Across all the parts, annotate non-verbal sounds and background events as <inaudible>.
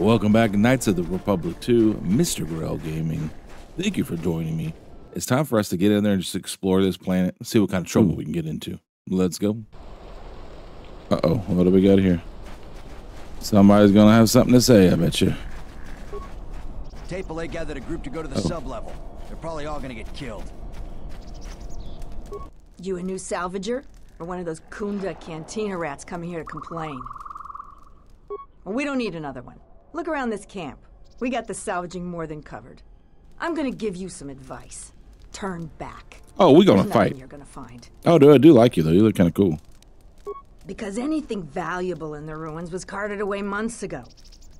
Welcome back, Knights of the Republic 2, Mr. Garrell Gaming. Thank you for joining me. It's time for us to get in there and just explore this planet and see what kind of trouble we can get into. Let's go. Uh oh, what do we got here? Somebody's gonna have something to say, I bet you. Tapele gathered a group to go to the Oh. sub-level. They're probably all gonna get killed. You a new salvager? Or one of those Khoonda cantina rats coming here to complain? Well, we don't need another one. Look around this camp. We got the salvaging more than covered. I'm gonna give you some advice. Turn back. Oh, we gonna There's fight. You're gonna find. Oh, dude, I do like you though. You look kind of cool. Because anything valuable in the ruins was carted away months ago.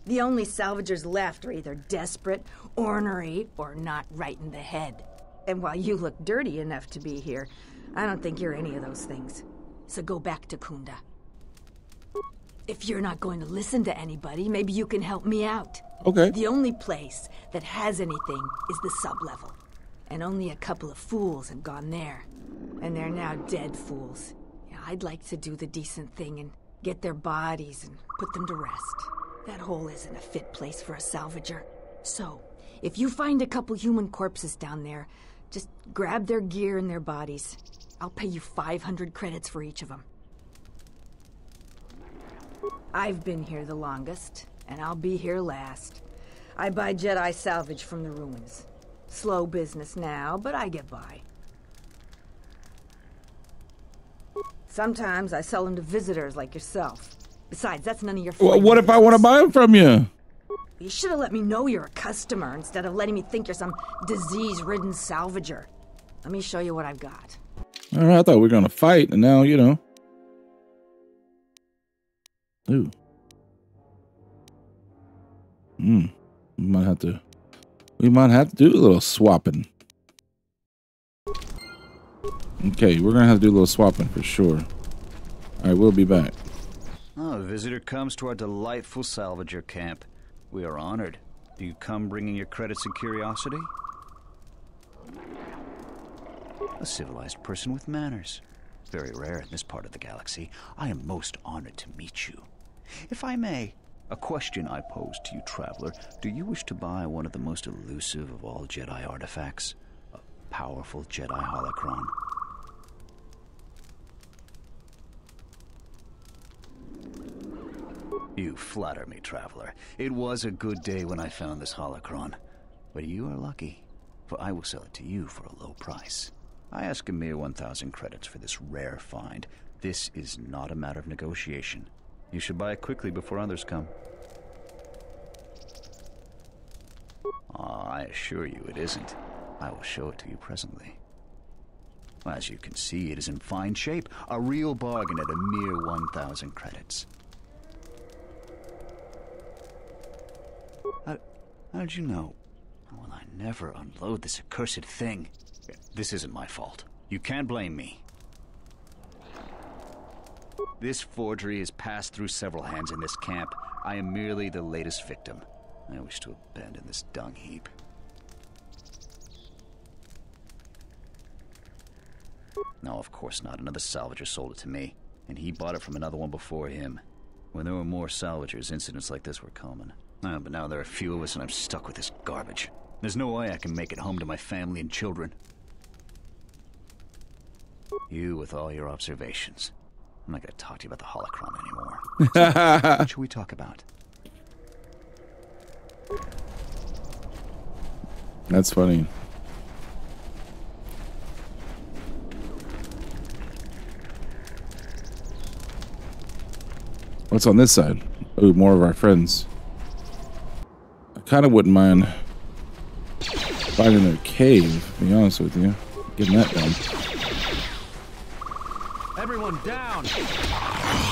The only salvagers left are either desperate, ornery, or not right in the head. And while you look dirty enough to be here, I don't think you're any of those things. So go back to Khoonda. If you're not going to listen to anybody, maybe you can help me out. Okay. The only place that has anything is the sublevel. And only a couple of fools have gone there. And they're now dead fools. Yeah, I'd like to do the decent thing and get their bodies and put them to rest. That hole isn't a fit place for a salvager. So, if you find a couple human corpses down there, just grab their gear and their bodies. I'll pay you 500 credits for each of them. I've been here the longest, and I'll be here last. I buy Jedi salvage from the ruins. Slow business now, but I get by. Sometimes I sell them to visitors like yourself. Besides, that's none of your. Wh- what if I want to buy them from you? You should have let me know you're a customer instead of letting me think you're some disease-ridden salvager. Let me show you what I've got. All right, I thought we were gonna fight, and now you know. Ooh. Hmm. We might have to. We might have to do a little swapping. Okay, we're gonna have to do a little swapping for sure. All right, we'll be back. Oh, a visitor comes to our delightful salvager camp. We are honored. Do you come bringing your credits and curiosity? A civilized person with manners. Very rare in this part of the galaxy. I am most honored to meet you. If I may, a question I pose to you, traveler. Do you wish to buy one of the most elusive of all Jedi artifacts? A powerful Jedi holocron? You flatter me, traveler. It was a good day when I found this holocron. But you are lucky, for I will sell it to you for a low price. I ask a mere 1,000 credits for this rare find. This is not a matter of negotiation. You should buy it quickly before others come. Ah, I assure you it isn't. I will show it to you presently. As you can see, it is in fine shape. A real bargain at a mere 1,000 credits. How, how did you know? Well, I never unload this accursed thing. This isn't my fault. You can't blame me. This forgery has passed through several hands in this camp. I am merely the latest victim. I wish to abandon this dung heap. No, of course not. Another salvager sold it to me, and he bought it from another one before him. When there were more salvagers, incidents like this were common. Ah, but now there are a few of us, and I'm stuck with this garbage. There's no way I can make it home to my family and children. You with all your observations. I'm not going to talk to you about the holocron anymore. <laughs> what should we talk about? That's funny. What's on this side? Ooh, more of our friends. I kind of wouldn't mind finding their cave, to be honest with you. Getting that done. Everyone down!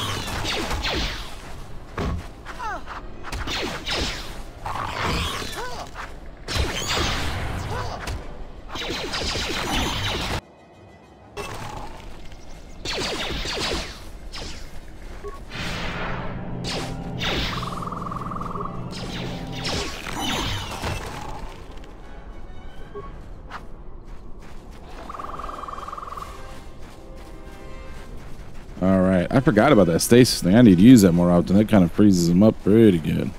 forgot about that stasis thing. I need to use that more often. That kind of freezes them up pretty good.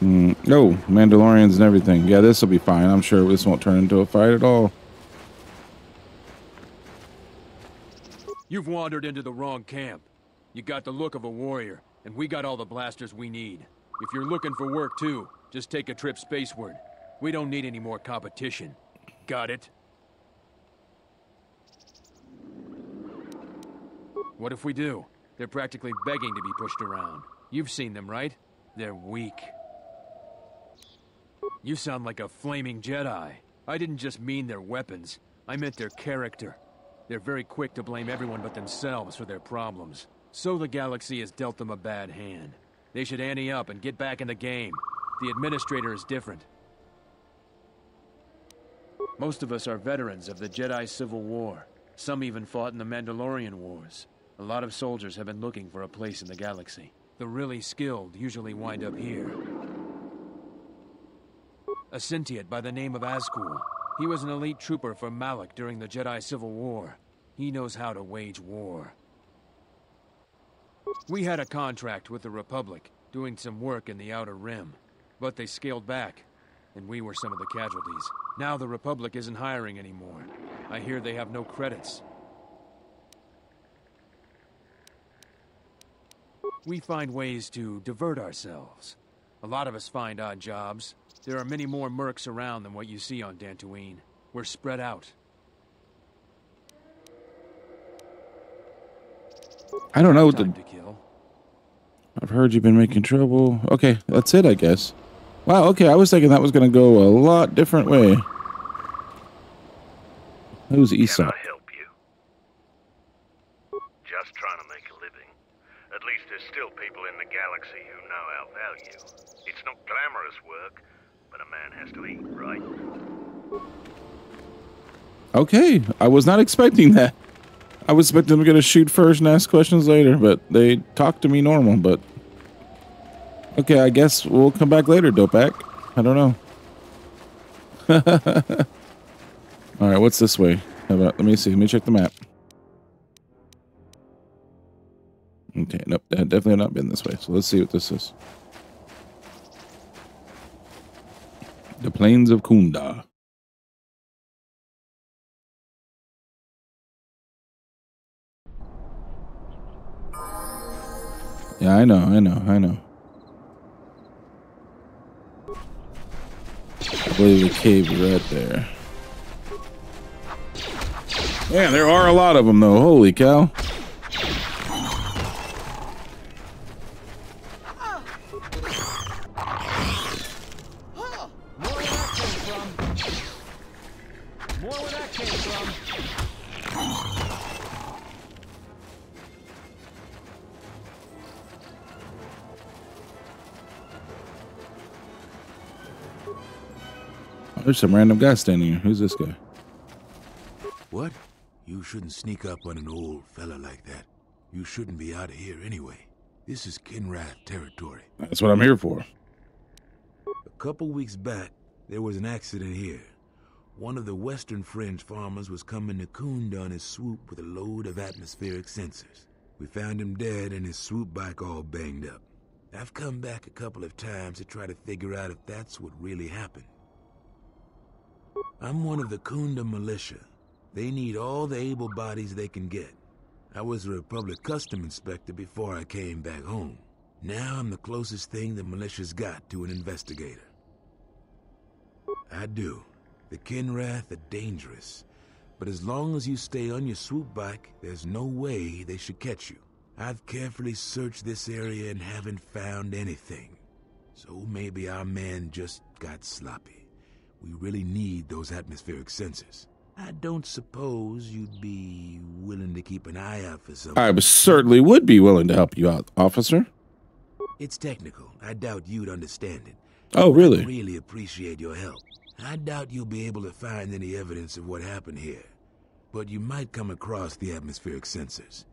Mm. Oh, Mandalorians and everything. Yeah, this will be fine. I'm sure this won't turn into a fight at all. You've wandered into the wrong camp. You got the look of a warrior, and we got all the blasters we need. If you're looking for work too, just take a trip spaceward. We don't need any more competition. Got it? What if we do? They're practically begging to be pushed around. You've seen them, right? They're weak. You sound like a flaming Jedi. I didn't just mean their weapons. I meant their character. They're very quick to blame everyone but themselves for their problems. So the galaxy has dealt them a bad hand. They should ante up and get back in the game. The Administrator is different. Most of us are veterans of the Jedi Civil War. Some even fought in the Mandalorian Wars. A lot of soldiers have been looking for a place in the galaxy. The really skilled usually wind up here. A Syntient by the name of Azkul. He was an elite trooper for Malak during the Jedi Civil War. He knows how to wage war. We had a contract with the Republic, doing some work in the Outer Rim. But they scaled back, and we were some of the casualties. Now the Republic isn't hiring anymore. I hear they have no credits. We find ways to divert ourselves. A lot of us find odd jobs. There are many more mercs around than what you see on Dantooine. We're spread out. I don't know what the. To kill. I've heard you've been making trouble. Okay, that's it, I guess. Wow, okay, I was thinking that was going to go a lot different way. Who's Can Esau? I help you? Just trying to make a living. At least there's still people in the galaxy who know our value. It's not glamorous work, but a man has to eat, right? Okay, I was not expecting that. I was expecting them to shoot first and ask questions later, but they talked to me normal. But okay, I guess we'll come back later, Dopak. I don't know. <laughs> All right, what's this way? How about, let me see. Let me check the map. Okay, nope, definitely not been this way. So let's see what this is. The plains of Khoonda. Yeah, I know, I know, I know. I believe the cave is right there. Man, there are a lot of them, though. Holy cow. There's some random guy standing here. Who's this guy? What? You shouldn't sneak up on an old fella like that. You shouldn't be out of here anyway. This is Kinrath territory. That's what I'm here for. A couple weeks back, there was an accident here. One of the Western Fringe farmers was coming to Khoonda on his swoop with a load of atmospheric sensors. We found him dead and his swoop bike all banged up. I've come back a couple of times to try to figure out if that's what really happened. I'm one of the Khoonda militia. They need all the able bodies they can get. I was a Republic custom inspector before I came back home. Now I'm the closest thing the militia's got to an investigator. I do. The Kinrath are dangerous. But as long as you stay on your swoop bike, there's no way they should catch you. I've carefully searched this area and haven't found anything. So maybe our man just got sloppy. We really need those atmospheric sensors. I don't suppose you'd be willing to keep an eye out for something. I certainly would be willing to help you out, officer. It's technical. I doubt you'd understand it. Oh, really? I really? really appreciate your help. I doubt you'll be able to find any evidence of what happened here. But you might come across the atmospheric sensors.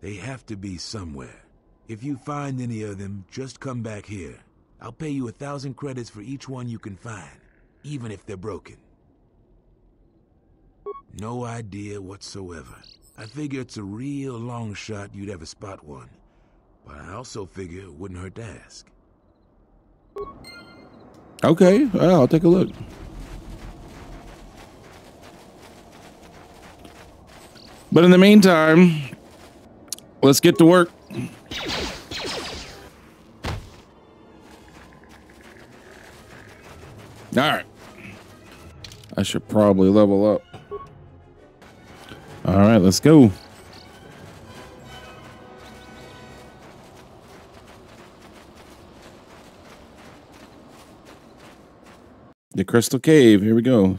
They have to be somewhere. If you find any of them, just come back here. I'll pay you a thousand credits for each one you can find, even if they're broken. No idea whatsoever. I figure it's a real long shot you'd ever spot one. But I also figure it wouldn't hurt to ask. Okay, I'll take a look. But in the meantime, let's get to work. All right. I should probably level up. All right, let's go. The Crystal Cave. Here we go.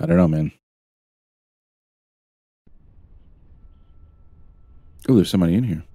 I don't know, man. Oh, there's somebody in here.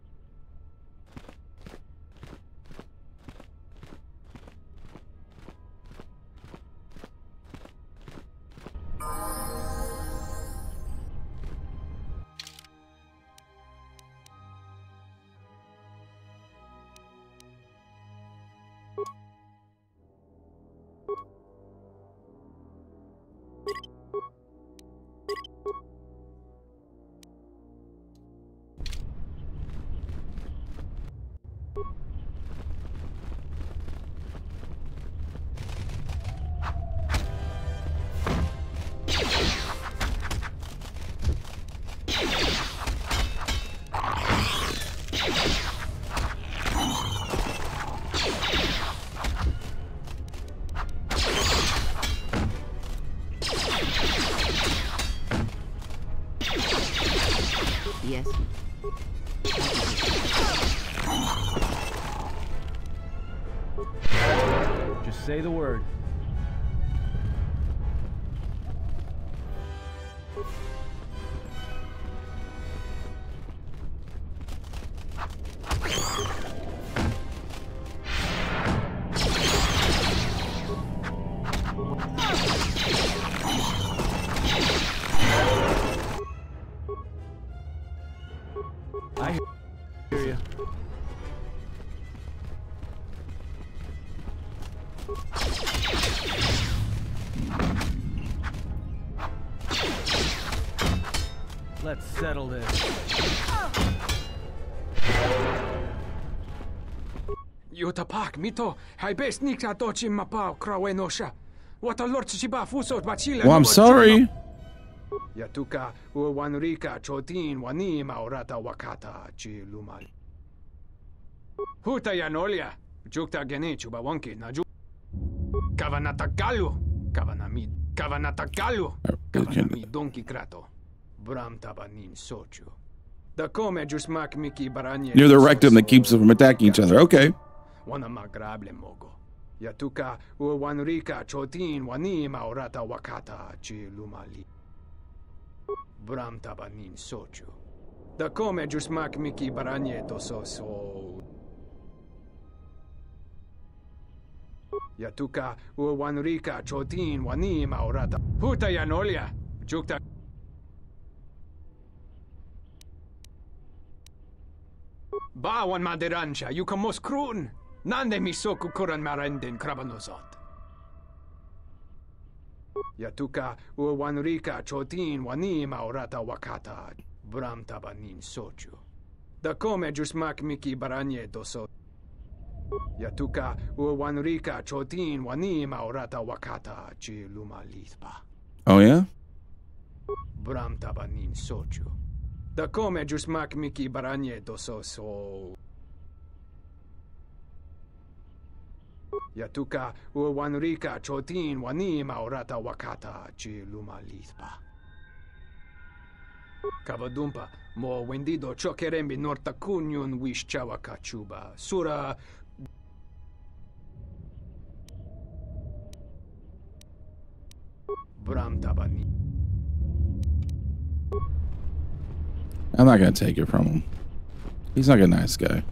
Just say the word. Let's settle this. Yutapak, mito, hai best nikta dochi mapao krawe nosha. What a lord chiba fuso bachila. Well, I'm sorry. Yatuka uwanrika chotin wani maurata wakata chi lumal. Huta yanolia, jukta geni chuba wonki na ju. Kavanata galu, kavanami, kavanata galu, uh, kavanami donki krato. Bram tabanin sochu. Da come miki baranye. Near the rectum that keeps them from attacking each other. Okay. Wana magrable mogo. Yatuka uwanrika chotin wani maurata wakata chi lumali. Bram tabanin sochu. Da come jusmak miki baranye doso so. Yatuka uwanrika chotin wani maurata. Huta yanolia. Jukta. Bawan maderansha, yukamos krun. Nande misoku kuran marenden krabanosot. Yatuka uwanrika chotin wani maurata wakata. Bram tabanin sochu. Da come jusmak miki baranye doso. Yatuka uwanrika chotin wani maurata wakata chi lumalitba. Oh, yeah? Bram tabanin sochu. Da come gius mac mici baragneto oh, so so. Yatuka u wanrika chotin wanima orata wakata ci luma litpa. Kavadumpa mo wendido chokerembi norta kunyun wish chawa kachuba. Sura Bram Tabani. I'm not going to take it from him. He's like a nice guy.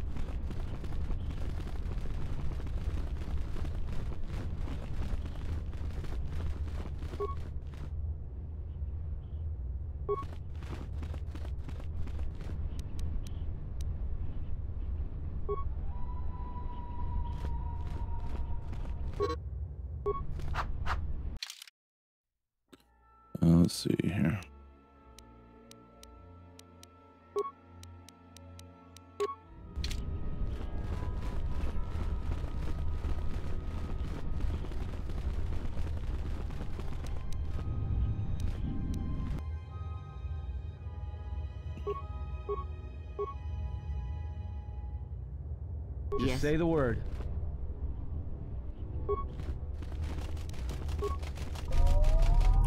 Uh, let's see here. Say the word.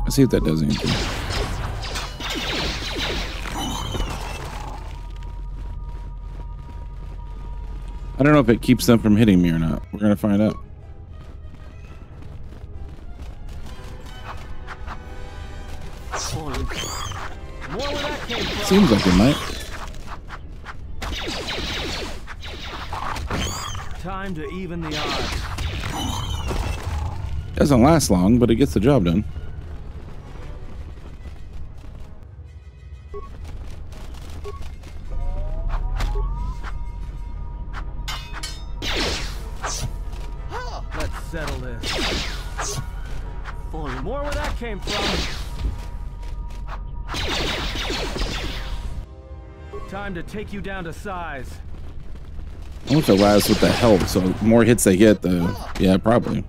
Let's see if that does anything. I don't know if it keeps them from hitting me or not. We're gonna find out. Fallen. More where that came from. Seems like it might. Time to even the odds. Doesn't last long, but it gets the job done. Let's settle this. More where that came from. Time to take you down to size. I wonder if it lasts with the health, so more hits they get, the yeah, probably.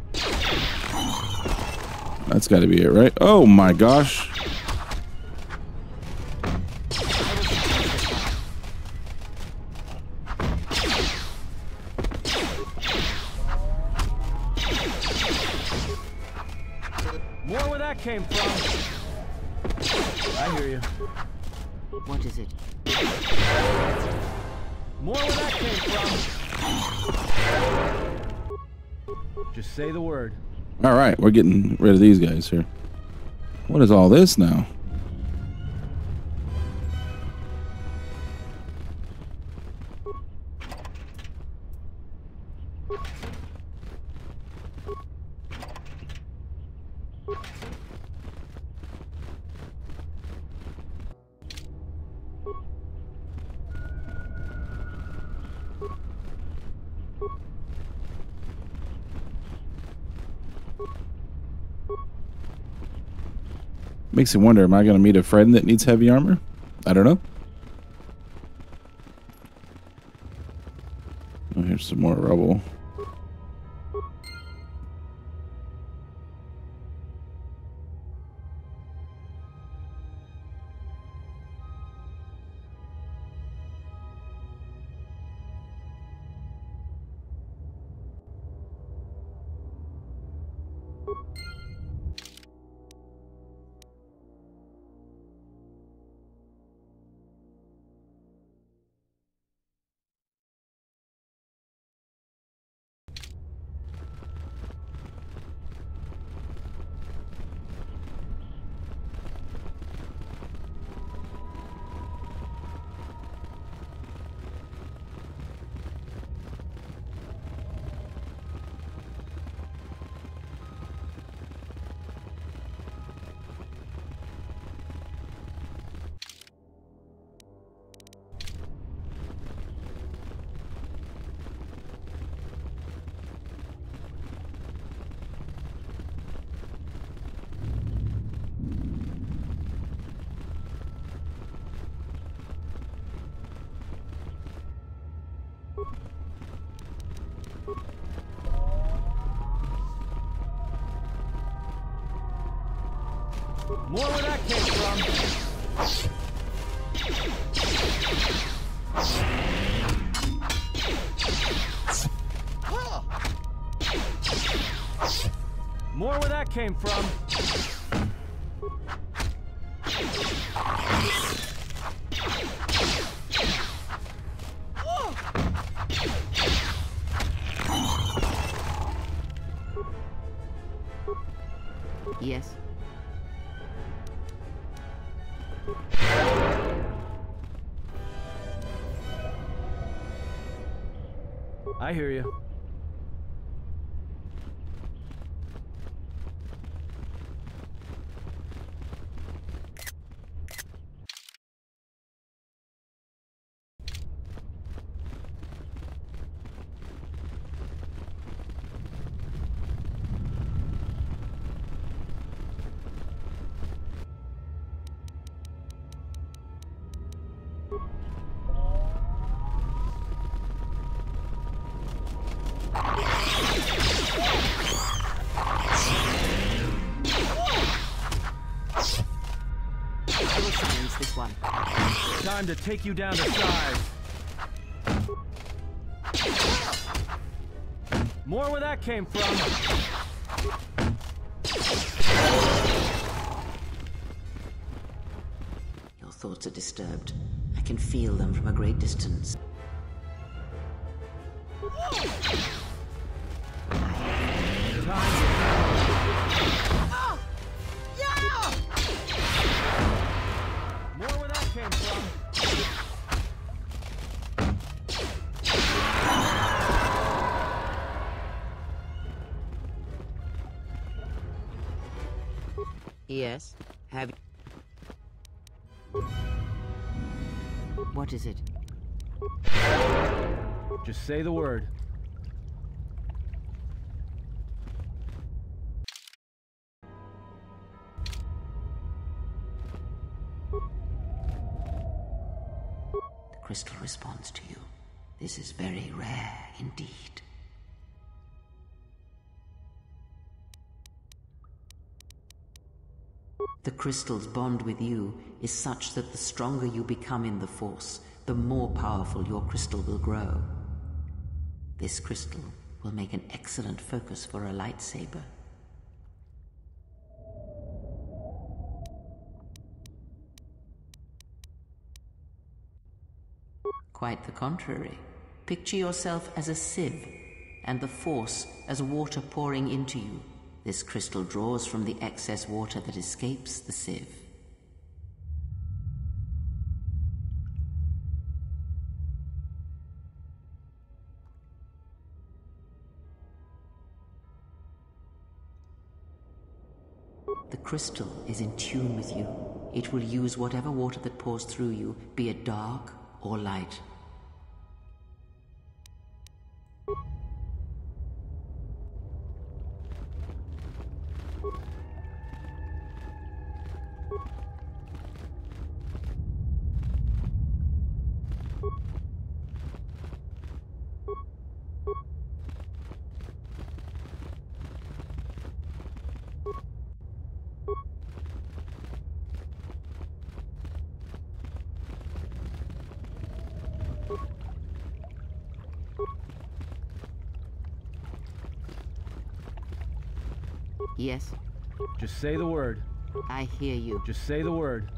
That's got to be it, right? Oh my gosh! Say the word. All right, we're getting rid of these guys here. What is all this now? Makes you wonder, am I going to meet a friend that needs heavy armor? I don't know. Oh, here's some more rubble. More where that came from. More where that came from. I hear you. Time to take you down to size. More where that came from. Your thoughts are disturbed. I can feel them from a great distance. Yes? Have What is it? Just say the word. The crystal responds to you. This is very rare indeed. The crystal's bond with you is such that the stronger you become in the Force, the more powerful your crystal will grow. This crystal will make an excellent focus for a lightsaber. Quite the contrary. Picture yourself as a sieve, and the Force as water pouring into you. This crystal draws from the excess water that escapes the sieve. The crystal is in tune with you. It will use whatever water that pours through you, be it dark or light. Yes, Just say the word. I hear you. Just say the word.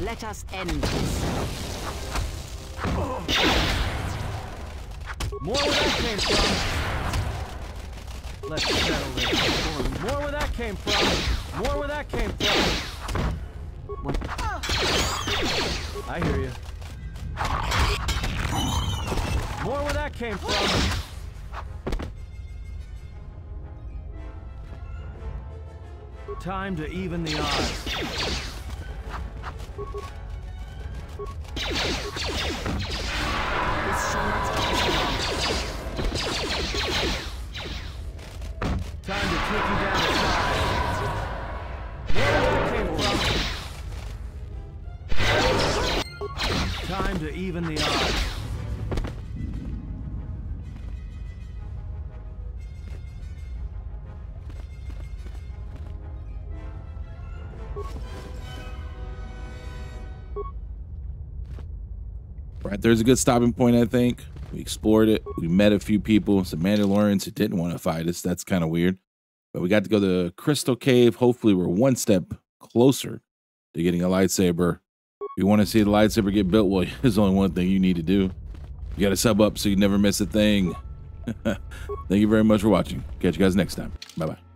Let us end this. More where that came from. Let's settle this. More where that came from. More where that came from. What? I hear you. More where that came from. Time to even the odds. Time to take you down Right there's a good stopping point, I think. We explored it. We met a few people, some Mandalorians who didn't want to fight us. That's kind of weird. But we got to go to Crystal Cave. Hopefully, we're one step closer to getting a lightsaber. If you want to see the lightsaber get built, well, <laughs> there's only one thing you need to do. You got to sub up so you never miss a thing. <laughs> Thank you very much for watching. Catch you guys next time. Bye bye.